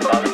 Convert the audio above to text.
guardado